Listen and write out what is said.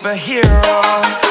superhero.